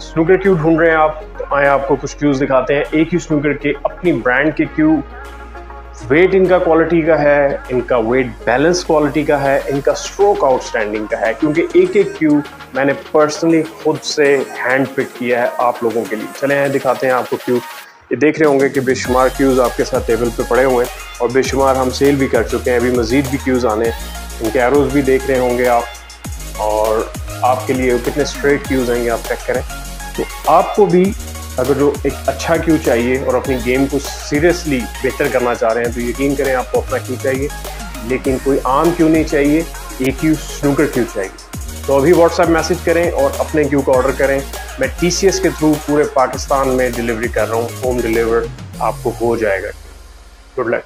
Snooker Q ढूंढ रहे हैं आप? तो आए, आपको कुछ क्यूज दिखाते हैं। एक ही स्नूकर के अपनी ब्रांड के क्यू वेट इनका क्वालिटी का है, इनका वेट बैलेंस क्वालिटी का है, इनका स्ट्रोक आउटस्टैंडिंग का है। क्योंकि एक एक क्यू मैंने पर्सनली खुद से हैंड पिक किया है आप लोगों के लिए। चले हैं दिखाते हैं आपको क्यू ये देख रहे होंगे कि बेशुमार क्यूज़ आपके साथ टेबल पे पड़े हुए हैं और बेशुमार हम सेल भी कर चुके हैं। अभी मज़ीद भी क्यूज़ आने इनके एरोज़ भी देख रहे होंगे आप। और आपके लिए कितने स्ट्रेट क्यूज़ आएँगे, आप चेक करें। तो आपको भी अगर जो एक अच्छा क्यू चाहिए और अपनी गेम को सीरियसली बेहतर करना चाह रहे हैं तो यकीन करें आपको अपना क्यू चाहिए। लेकिन कोई आम क्यू नहीं चाहिए, एक क्यू स्नूकर क्यू चाहिए। तो अभी व्हाट्सएप मैसेज करें और अपने क्यू का ऑर्डर करें। मैं TCS के थ्रू पूरे पाकिस्तान में डिलीवरी कर रहा हूँ होम डिलीवर आपको हो जाएगा। Good luck